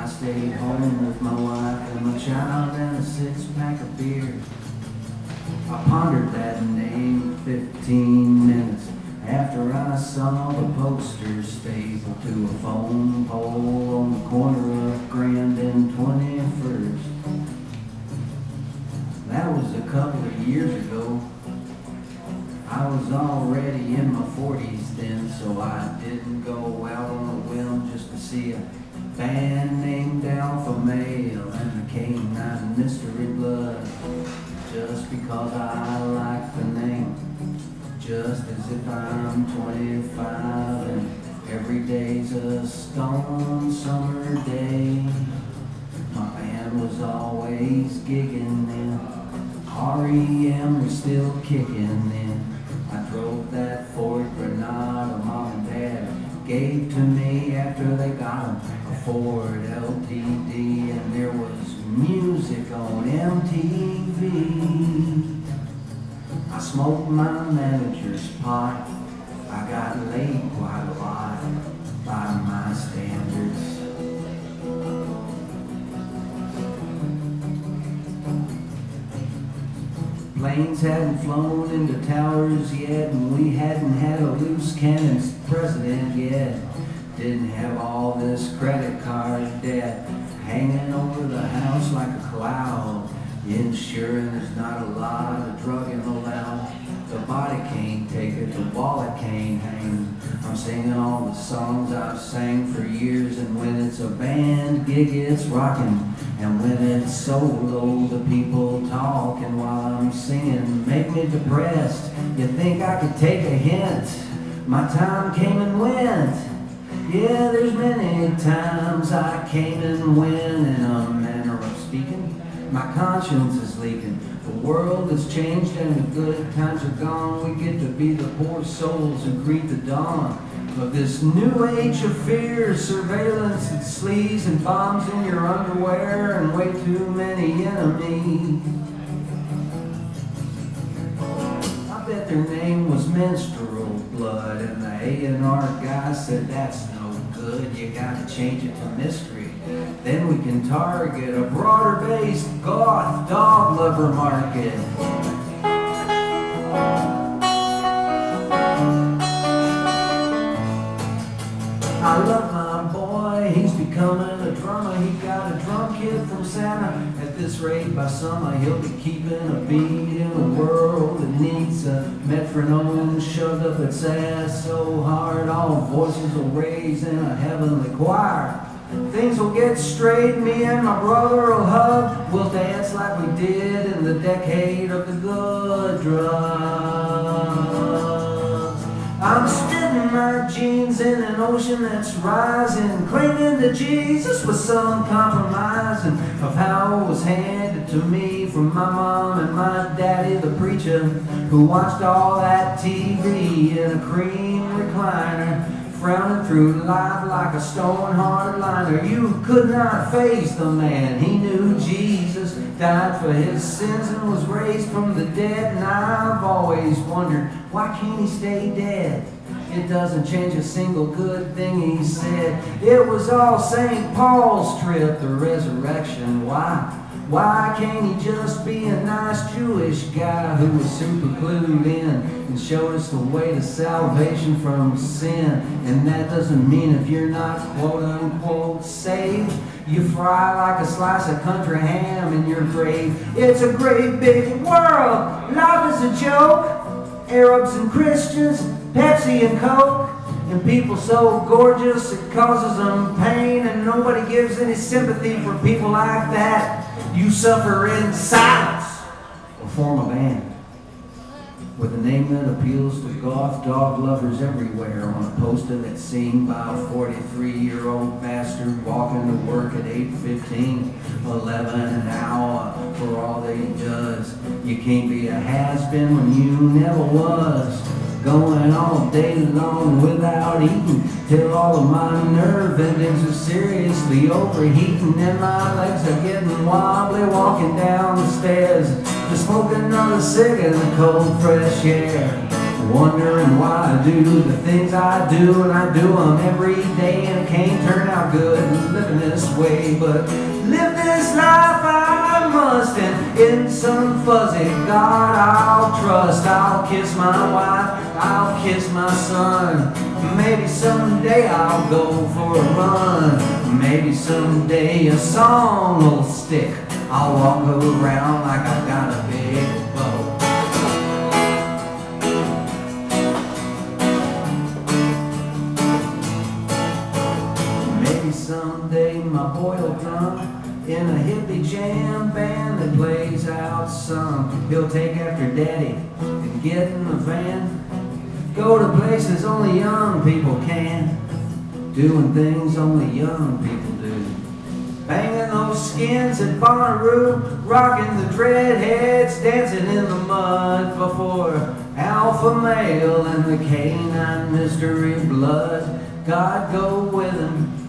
I stayed home with my wife and my child and a six pack of beer. I pondered that name 15 minutes after I saw the poster stapled to a phone pole on the corner of Grand and 21st. That was a couple of years ago. I was already in my 40s then, so I didn't go out on a whim just to see a band named Alpha Male and the Canine Mystery Blood. Just because I like the name, just as if I'm 25 and every day's a stone summer day. My band was always gigging then. REM was still kicking then. I drove that Ford Granada mom and dad gave to me after they got a Ford LTD and there was music on MTV. I smoked my manager's pot. I got laid quite a lot by my standards. Planes hadn't flown into towers yet, and we hadn't had a loose cannons president yet. Didn't have all this credit card debt hanging over the house like a cloud. Insurance, not a lot of drugging allowed. The body can't take it, the wallet can't hang. I'm singing all the songs I've sang for years, and when it's a band gig, it's rocking. And when it's solo, the people talking while I'm singing make me depressed. You think I could take a hint? My time came and went. Yeah, there's many times I came and went in a manner of speaking. My conscience is leaking. The world has changed and the good times are gone. We get to be the poor souls who greet the dawn of this new age of fear, surveillance and sleaze and bombs in your underwear and way too many enemies. I bet their name was menstrual blood and the A&R guy said that's good. You gotta change it to mystery. Then we can target a broader based goth dog lover market. This rate, by summer, he'll be keeping a beat in a world that needs a metronome shoved up its ass so hard all voices will raise in a heavenly choir. Things will get straight, me and my brother will hug. We'll dance like we did in the decade of the good drugs. I'm my jeans in an ocean that's rising, clinging to Jesus with some compromising of how it was handed to me from my mom and my daddy, the preacher, who watched all that TV in a cream recliner frowning through life like a stone-hearted liner. You could not face the man. He knew Jesus died for his sins and was raised from the dead. And I've always wondered, why can't he stay dead? It doesn't change a single good thing he said. It was all St. Paul's trip, the resurrection. Why? Why can't he just be a nice Jewish guy who was super clued in and showed us the way to salvation from sin? And that doesn't mean if you're not quote unquote saved, you fry like a slice of country ham in your grave. It's a great big world. Life is a joke. Arabs and Christians, Pepsi and Coke. And people so gorgeous it causes them pain, and nobody gives any sympathy for people like that. You suffer in silence or form a band with a name that appeals to goth dog lovers everywhere on a poster that's seen by a 43 year old bastard walking to work at 8.15, 11 an hour for all that he does. You can't be a has-been when you never was. Going all day long without eating till all of my nerve endings are seriously overheating and my legs are getting wobbly walking down the stairs. Just smoking another cig in the cold fresh air. Wondering why I do the things I do, and I do them every day, and it can't turn out good living this way. But live this life I must, and in some fuzzy God I'll trust. I'll kiss my wife, I'll kiss my son. Maybe someday I'll go for a run. Maybe someday a song will stick. I'll walk around like I've got a big boat. Maybe someday my boy will come in a hippie jam band that plays out some. He'll take after daddy and get in the van. Go to places only young people can. Doing things only young people do. Banging those skins at Bonnaroo, rocking the dreadheads, dancing in the mud before alpha male and the canine mystery blood. God go with him.